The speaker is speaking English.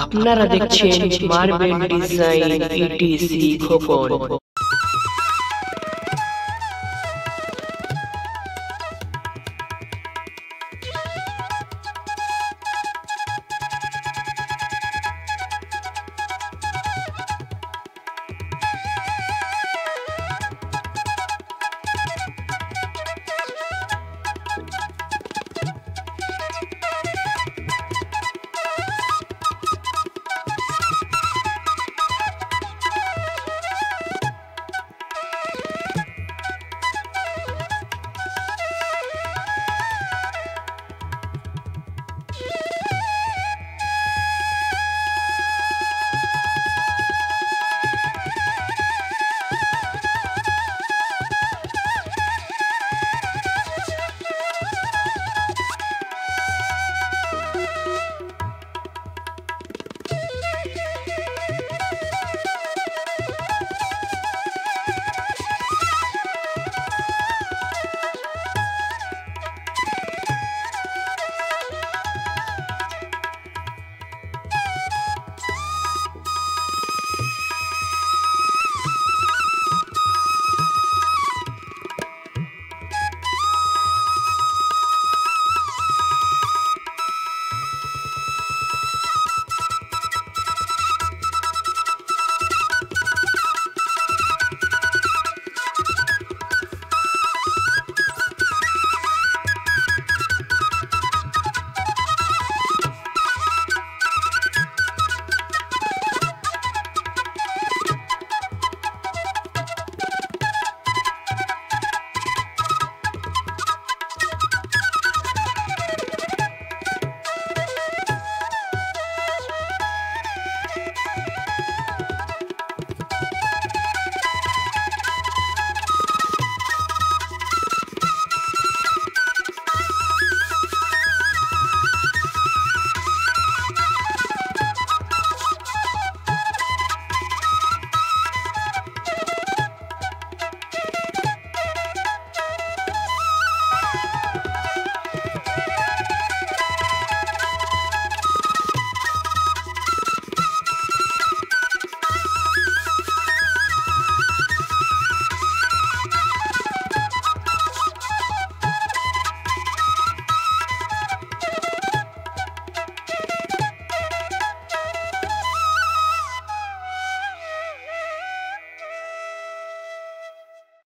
आप नारा देखছেন মারবেন ডিজাইন এটি শিখખો পড়